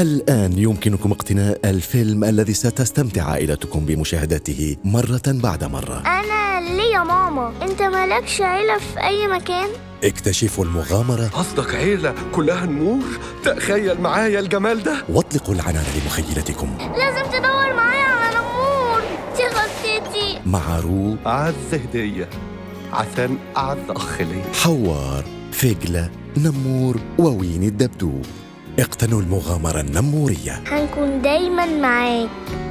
الآن يمكنكم اقتناء الفيلم الذي ستستمتع عائلتكم بمشاهدته مرة بعد مرة. أنا ليه يا ماما. أنت مالكش عيلة في أي مكان؟ اكتشفوا المغامرة. قصدك عيلة كلها نمور؟ تخيل معايا الجمال ده. واطلقوا العنان لمخيلتكم. لازم تدور معايا على نمور. دي غلطتي مع رو. أعز هدية. عشان أعز أخ لي حوار فجلة نمور وويني الدبدوب. اقتنوا المغامرة النمورية. هنكون دايما معاك.